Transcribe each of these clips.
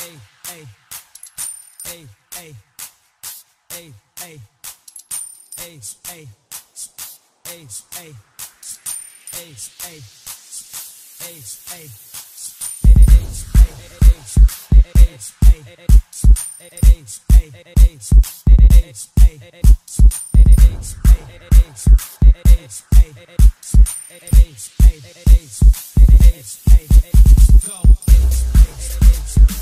hey, hey, hey, hey, hey, hey, hey, hey, hey, hey, hey, hey, hey, hey. I'm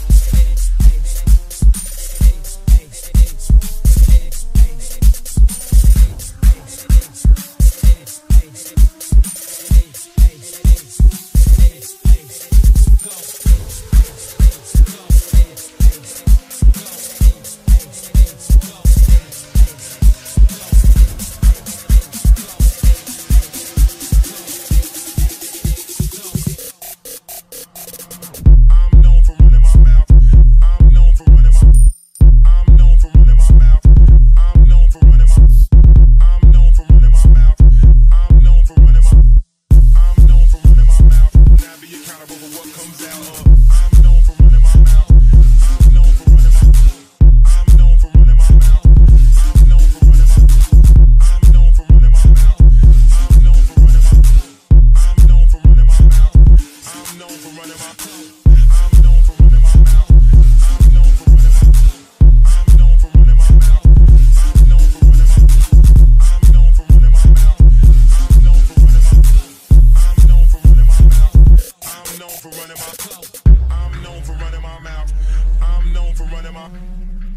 my.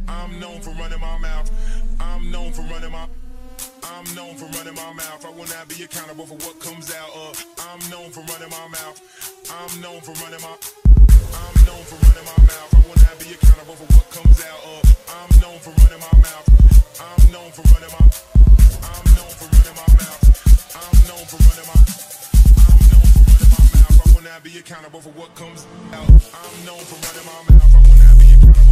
I'm known for running my mouth. I'm known for running my. I'm known for running my mouth. I will not be accountable for what comes out. Uh, I'm known for running my mouth. I'm known for running my. I'm known for running my mouth. I will not be accountable for what comes out. Uh, I'm known for running my mouth. I'm known for running my. I'm known for running my mouth. I'm known for running my. I'm known for running my mouth. I will not be accountable for what comes out. I'm known for running my mouth. I will not be accountable.